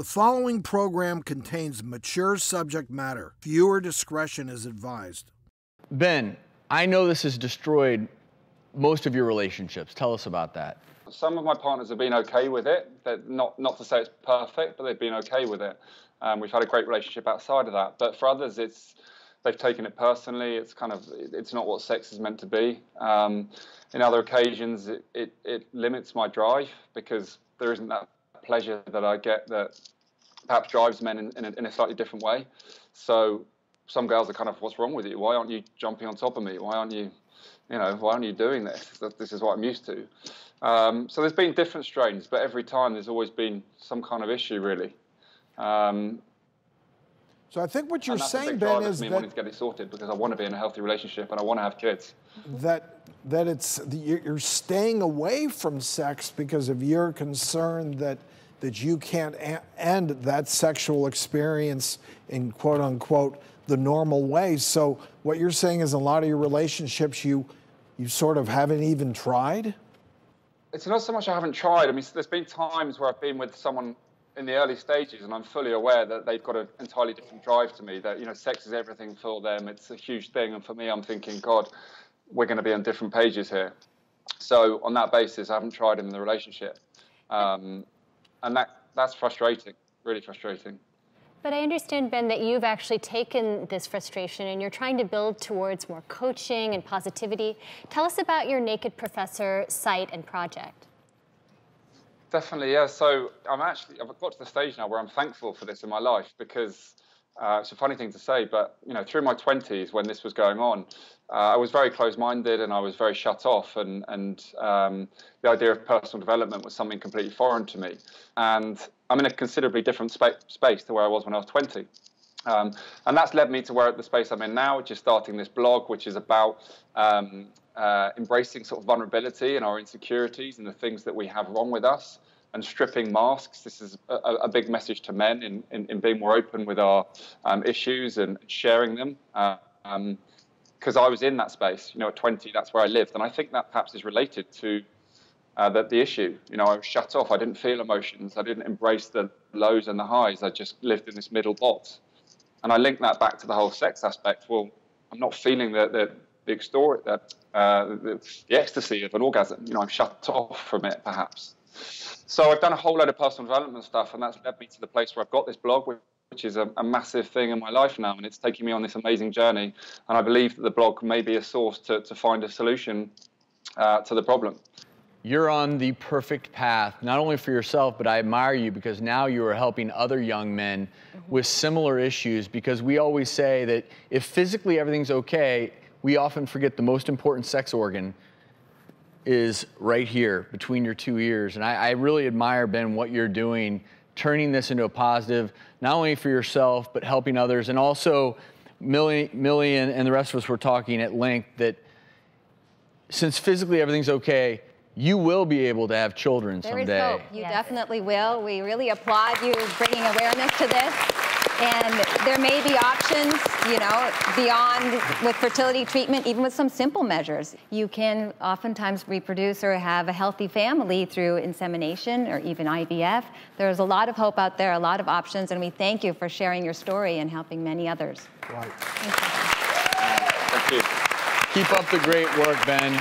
The following program contains mature subject matter. Viewer discretion is advised. Ben, I know this has destroyed most of your relationships. Tell us about that. Some of my partners have been okay with it. They're not not to say it's perfect, but they've been okay with it. Um, we've had a great relationship outside of that. But for others, it's they've taken it personally. It's kind of it's not what sex is meant to be. Um, in other occasions, it, it, it limits my drive because there isn't that pleasure that I get that perhaps drives men in, in, a, in a slightly different way. So some girls are kind of, what's wrong with you? Why aren't you jumping on top of me? Why aren't you, you know, why aren't you doing this? This is what I'm used to. Um, so there's been different strains, but every time there's always been some kind of issue, really. Um, so I think what you're saying, Ben, is me that wanting to get it sorted because I want to be in a healthy relationship and I want to have kids. That that it's you're staying away from sex because of your concern that that you can't end that sexual experience in quote unquote the normal way. So what you're saying is a lot of your relationships you you sort of haven't even tried. It's not so much I haven't tried. I mean, there's been times where I've been with someone in the early stages, and I'm fully aware that they've got an entirely different drive to me. That you know, sex is everything for them. It's a huge thing, and for me, I'm thinking, God, we're going to be on different pages here. So on that basis, I haven't tried in the relationship, um, and that that's frustrating, really frustrating. But I understand, Ben, that you've actually taken this frustration and you're trying to build towards more coaching and positivity. Tell us about your Naked Professor site and project. Definitely, yeah. So I'm actually, I've got to the stage now where I'm thankful for this in my life because uh, it's a funny thing to say, but you know, through my 20s when this was going on, uh, I was very closed-minded and I was very shut off, and and um, the idea of personal development was something completely foreign to me. And I'm in a considerably different spa- space to where I was when I was 20. Um, and that's led me to where the space I'm in now, which is starting this blog, which is about um, uh, embracing sort of vulnerability and our insecurities and the things that we have wrong with us and stripping masks. This is a, a big message to men in, in, in, being more open with our um, issues and sharing them. Uh, because um, I was in that space, you know, at 20, that's where I lived. And I think that perhaps is related to uh, the, the issue. You know, I was shut off. I didn't feel emotions. I didn't embrace the lows and the highs. I just lived in this middle box. And I link that back to the whole sex aspect. Well, I'm not feeling the, the, the, extor- the, uh, the, the ecstasy of an orgasm. You know, I'm shut off from it, perhaps. So I've done a whole load of personal development stuff, and that's led me to the place where I've got this blog, which is a, a, massive thing in my life now, and it's taking me on this amazing journey. And I believe that the blog may be a source to, to find a solution uh, to the problem. You're on the perfect path, not only for yourself, but I admire you because now you are helping other young men mm-hmm. with similar issues. Because we always say that if physically everything's okay, we often forget the most important sex organ, is right here between your two ears. And I, I, really admire, Ben, what you're doing, turning this into a positive, not only for yourself, but helping others. And also, Millie, Millie and, and the rest of us were talking at length that since physically everything's okay, you will be able to have children there someday. There is hope. You yes. definitely will. We really applaud you bringing awareness to this. And there may be options, you know, beyond with fertility treatment, even with some simple measures. You can oftentimes reproduce or have a healthy family through insemination or even IVF. There's a lot of hope out there, a lot of options, and we thank you for sharing your story and helping many others. Right. Thank you. Keep up the great work, Ben.